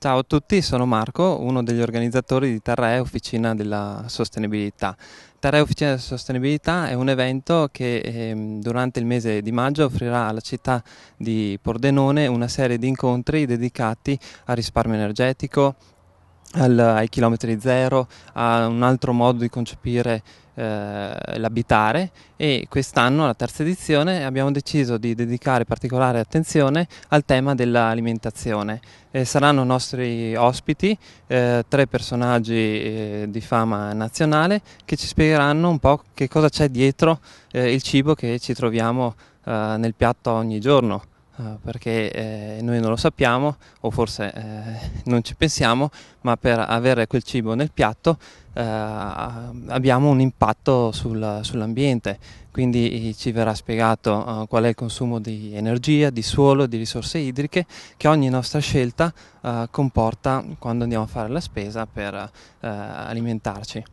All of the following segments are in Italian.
Ciao a tutti, sono Marco, uno degli organizzatori di Terre Officina della Sostenibilità. Terre Officina della Sostenibilità è un evento che eh, durante il mese di maggio offrirà alla città di Pordenone una serie di incontri dedicati al risparmio energetico, al, ai chilometri zero, a un altro modo di concepire eh, l'abitare e quest'anno, la terza edizione, abbiamo deciso di dedicare particolare attenzione al tema dell'alimentazione. Eh, saranno nostri ospiti eh, tre personaggi eh, di fama nazionale che ci spiegheranno un po' che cosa c'è dietro eh, il cibo che ci troviamo eh, nel piatto ogni giorno. Uh, perché eh, noi non lo sappiamo o forse eh, non ci pensiamo, ma per avere quel cibo nel piatto eh, abbiamo un impatto sul, sull'ambiente, quindi ci verrà spiegato uh, qual è il consumo di energia, di suolo, di risorse idriche che ogni nostra scelta uh, comporta quando andiamo a fare la spesa per alimentarci.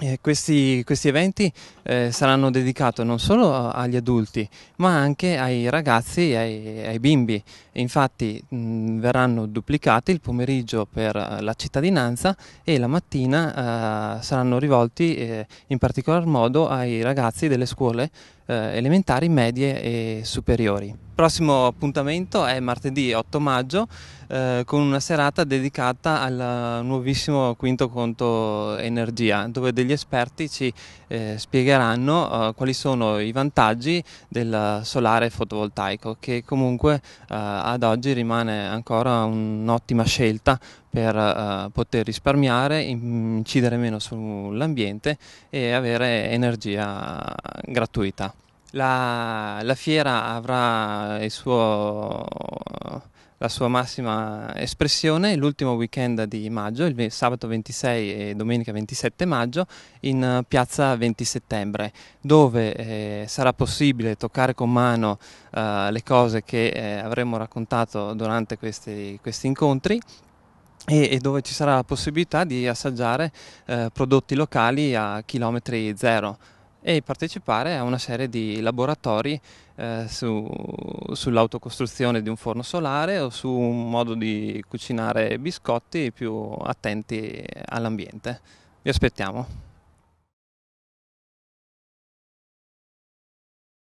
Eh, questi, questi, eventi eh, saranno dedicati non solo agli adulti ma anche ai ragazzi e ai, ai bimbi. Infatti mh, verranno duplicati il pomeriggio per la cittadinanza e la mattina eh, saranno rivolti eh, in particolar modo ai ragazzi delle scuole eh, elementari, medie e superiori. Il prossimo appuntamento è martedì 8 maggio eh, con una serata dedicata al nuovissimo quinto conto energia dove degli esperti ci eh, spiegheranno eh, quali sono i vantaggi del solare fotovoltaico che comunque eh, ad oggi rimane ancora un'ottima scelta per uh, poter risparmiare, incidere meno sull'ambiente e avere energia gratuita. La, la fiera avrà suo, la sua massima espressione l'ultimo weekend di maggio, il sabato 26 e domenica 27 maggio, in piazza 20 settembre, dove eh, sarà possibile toccare con mano eh, le cose che eh, avremo raccontato durante questi, questi incontri e, dove ci sarà la possibilità di assaggiare eh, prodotti locali a chilometri zero e partecipare a una serie di laboratori eh, su, sull'autocostruzione di un forno solare o su un modo di cucinare biscotti più attenti all'ambiente. Vi aspettiamo.